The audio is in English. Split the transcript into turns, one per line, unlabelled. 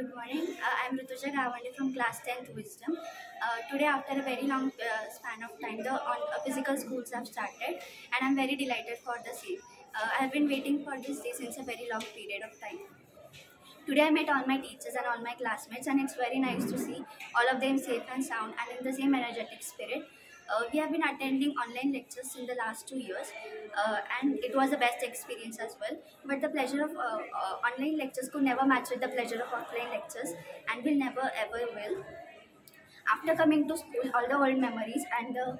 good morning. Uh, I'm Rutuja Gawande from class 10th Wisdom. Uh, today, after a very long uh, span of time, the on, uh, physical schools have started, and I'm very delighted for the same. Uh, I have been waiting for this day since a very long period of time. Today, I met all my teachers and all my classmates, and it's very nice to see all of them safe and sound and in the same energetic spirit. Uh, we have been attending online lectures in the last two years, uh, and it was the best experience as well. But the pleasure of uh, uh, online lectures could never match with the pleasure of offline lectures, and will never ever will. After coming to school, all the old memories and the